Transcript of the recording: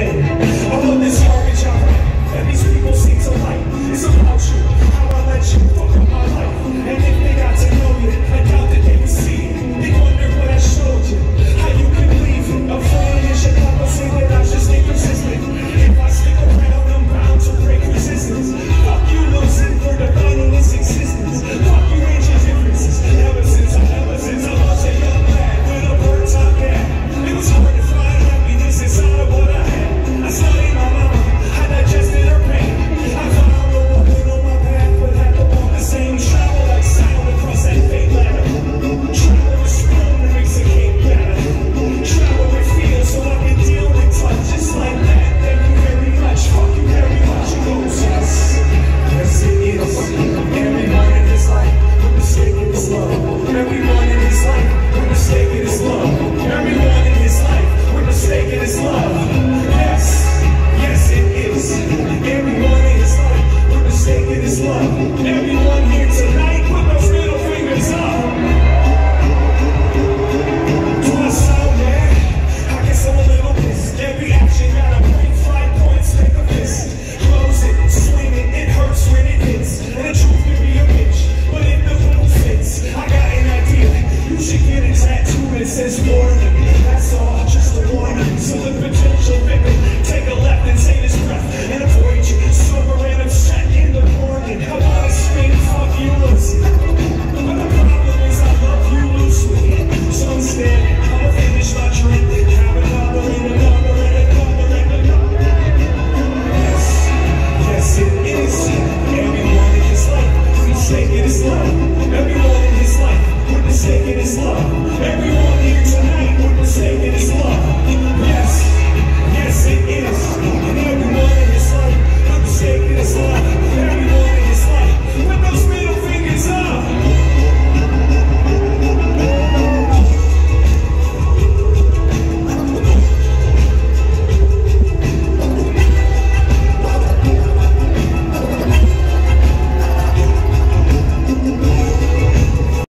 dice that we wanted in this life. We're mistaken. This is more than me. that's all, just a warning. So the potential victim, take a left and save his breath And avoid you, sober and upset in the morning. I wanna scream, fuck you, loosely, But the problem is I love you loosely. So I'm standing, I'ma finish my drink. Have another and another and another and another Yes, yes it is. Everyone in his life, who's taking his life Everyone in his life, who's in his life